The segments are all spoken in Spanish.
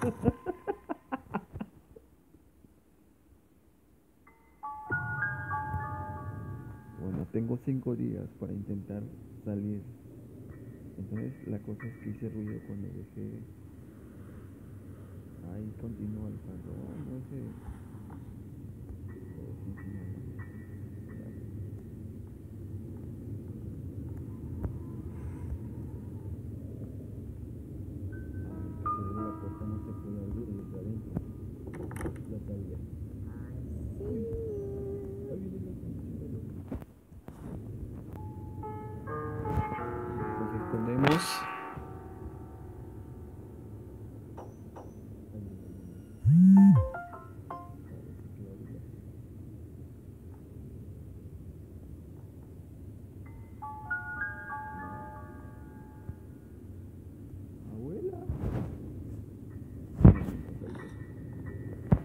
bueno, tengo cinco días para intentar salir. Entonces la cosa es que hice ruido cuando dejé. Ahí continúa el no sé.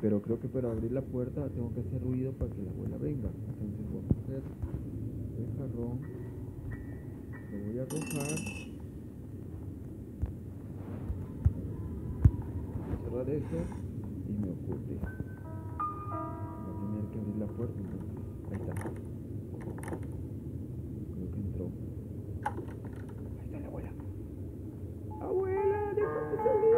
Pero creo que para abrir la puerta tengo que hacer ruido para que la abuela venga. Entonces voy a coger el jarrón, lo voy a arrojar, cerrar eso y me oculte. Voy a tener que abrir la puerta entonces. Ahí está. Creo que entró. Ahí está la abuela. Abuela, déjame salir.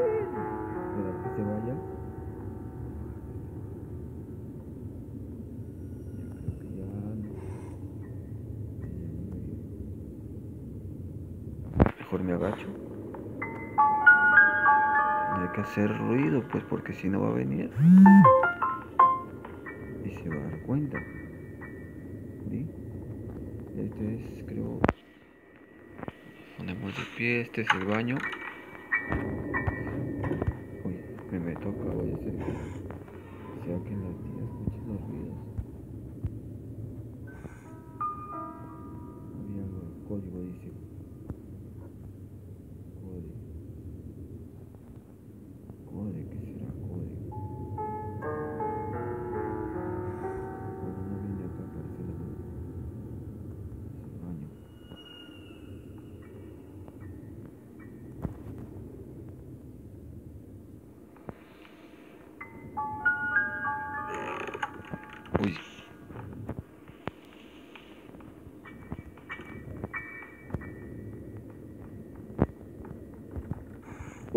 Me agacho. No hay que hacer ruido, pues, porque si no va a venir. Y se va a dar cuenta. ¿Sí? Este es, creo. Ponemos de pie, este es el baño. Uy, me meto acá, voy a hacer sea que la tía escuche los ruidos. Había algo, el código dice.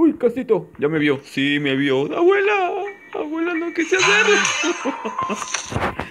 Uy, Casito, ya me vio. Sí, me vio. Abuela, abuela, no quise hacerlo.